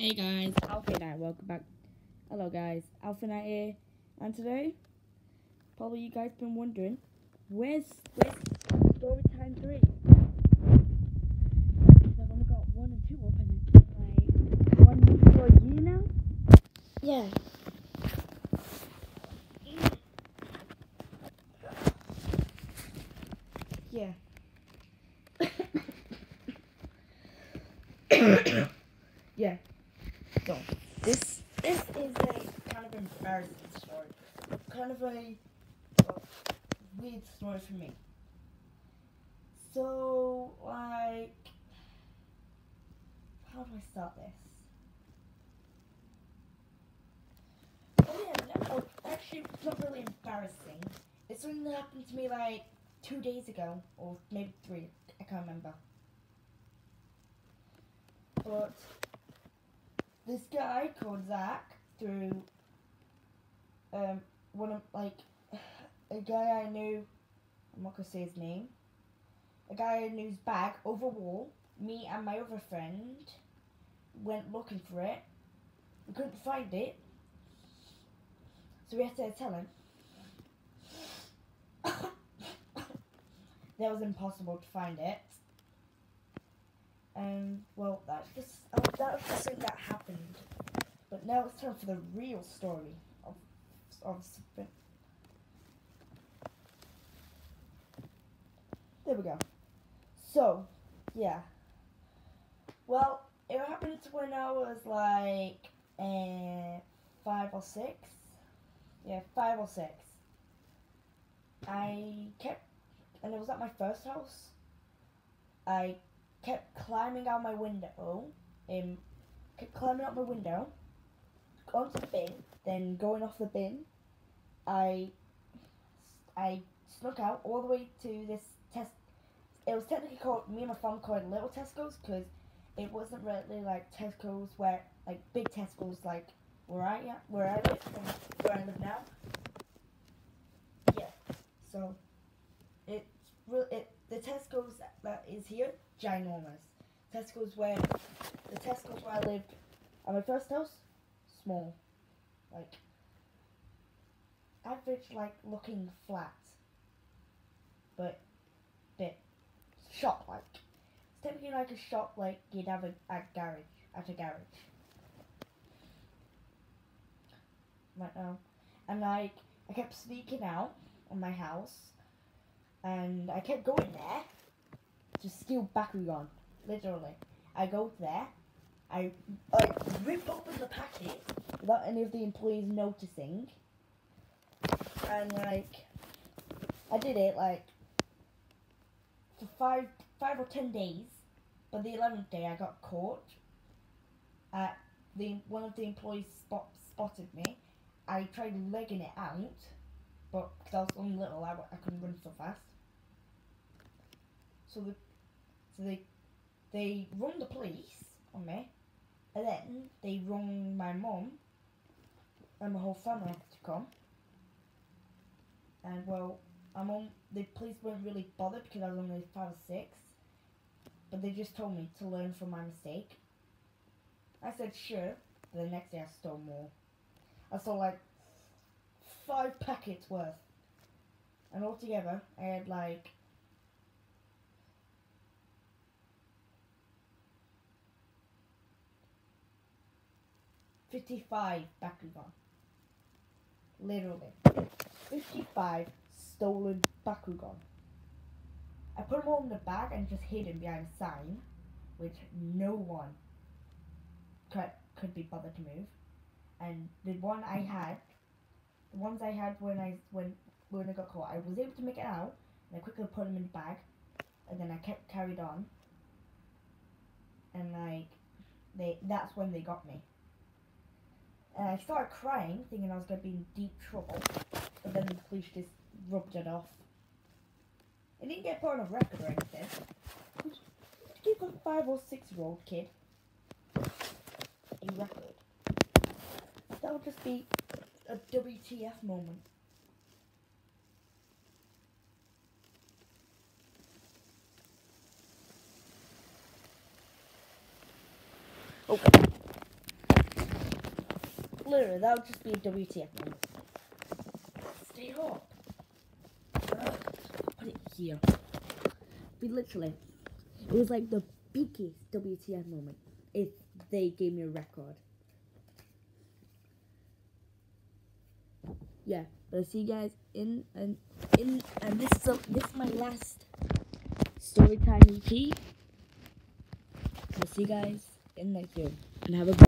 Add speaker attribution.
Speaker 1: Hey guys, Alpha Knight, welcome back. Hello guys, Alpha Knight here, and today, probably you guys been wondering, where's where's Story Time Three? Because I've only got one and two up, and like one month for a year now. Yeah. Yeah. yeah. So this this is a kind of embarrassing story, kind of a weird story for me. So like, how do I start this? Oh yeah, no, actually, it's not really embarrassing. It's something that happened to me like two days ago, or maybe three. I can't remember. But this guy called Zach through um one of like a guy I knew. I'm not gonna say his name. A guy I knew's bag over wall. Me and my other friend went looking for it. We couldn't find it, so we had to tell him. that was impossible to find it. Well, that's just oh, that was just something that happened. But now it's time for the real story of of. There we go. So, yeah. Well, it happened when I was like uh, five or six. Yeah, five or six. I kept, and it was at my first house. I kept climbing out my window, um, kept climbing out my window, onto the bin, then going off the bin, I, I snuck out all the way to this test. It was technically called, me and my family called it Little Tesco's, because it wasn't really like Tesco's where, like big Tesco's like where I am, where I live, where I live now. Yeah, so, it's real, it, that is here ginormous. Tesco's where the Tesco's where I lived at my first house, small. Like average like looking flat. But bit shop like. It's typically like a shop like you'd have a, garage at a garage. Right now. And like I kept sneaking out on my house and I kept going there to steal Bakugan. Literally. I go there, I like rip open the packet without any of the employees noticing. And like I did it like for five five or ten days. But the eleventh day I got caught. Uh, the one of the employees spot, spotted me. I tried legging it out, but because I was only little, I, I couldn't run so fast. So the so they they rung the police on me, and then they rung my mum, and my whole family to come. And well, my mum, the police weren't really bothered because I was only five or six, but they just told me to learn from my mistake. I said sure. But the next day I stole more. I stole like five packets worth, and altogether I had like 55 Bakugan. Literally. 55 stolen Bakugan. I put them all in the bag and just hid them behind a sign, which no one could, could be bothered to move. And the one I had, the ones I had when I when when I got caught, I was able to make it out, and I quickly put them in the bag, and then I kept carried on. And like, they that's when they got me. And I started crying, thinking I was going to be in deep trouble. But then the police just rubbed it off. It didn't get put on a record or anything. Give a five or six year old kid a record. That would just be a WTF moment. Oh, okay. Literally, that would just be a WTF moment. Stay up. Put it here. We literally, it was like the biggest WTF moment if they gave me a record. Yeah, but I'll see you guys in and in and this is this is my last story time EP. I'll see you guys in next video and have a good